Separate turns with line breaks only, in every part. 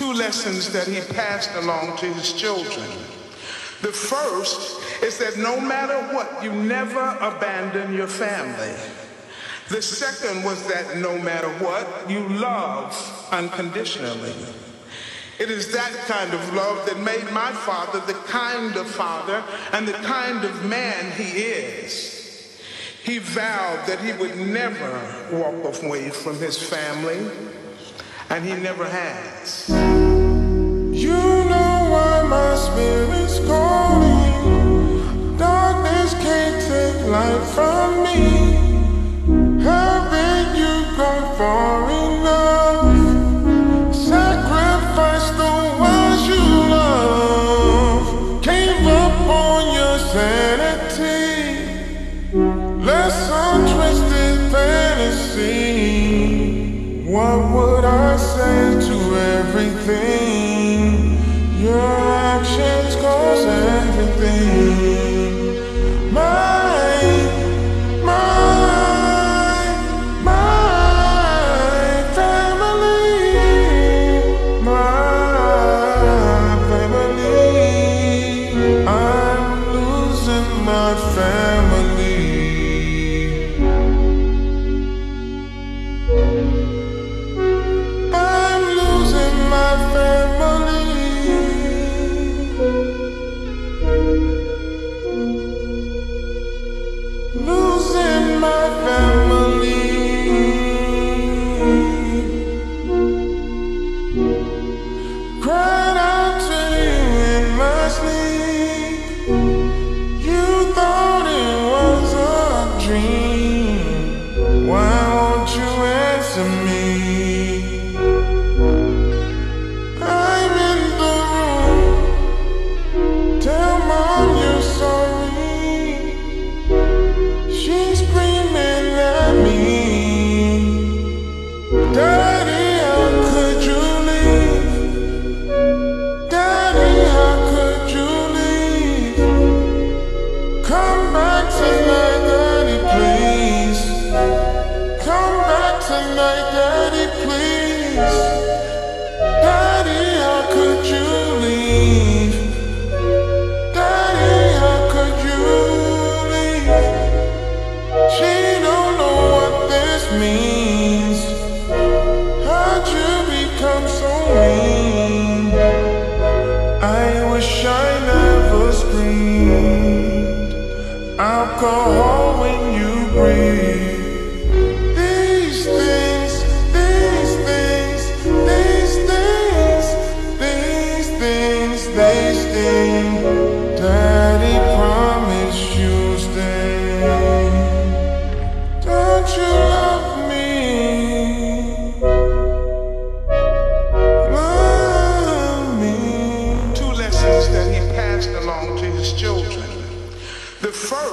two lessons that he passed along to his children. The first is that no matter what, you never abandon your family. The second was that no matter what, you love unconditionally. It is that kind of love that made my father the kind of father and the kind of man he is. He vowed that he would never walk away from his family, and he never has.
You know why my spirit's calling. Darkness can't take light from me. Haven't you gone far enough? Sacrifice the ones you love. Came up on your sanity. Let's untwisted fantasy. What would I say to everything? Your actions cause everything. Tonight, Daddy, please. Daddy, how could you leave? Daddy, how could you leave? She don't know what this means. How'd you become so mean? I wish I never screamed alcohol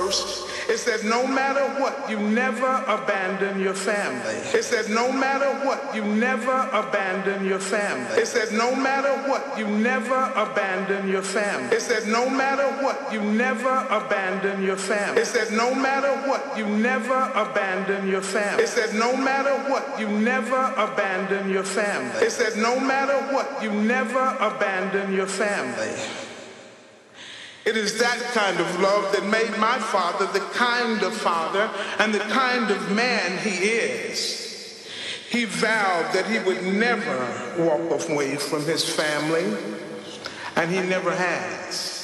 First is that no matter what, you never abandon your family. It's that no matter what, you never abandon your family. It's that no matter what, you never abandon your family. It's that no matter what, you never abandon your family. It's that no matter what, you never abandon your family. It's that no matter what, you never abandon your family. It's that no matter what, you never abandon your family. It is that kind of love that made my father the kind of father and the kind of man he is. He vowed that he would never walk away from his family, and he never has.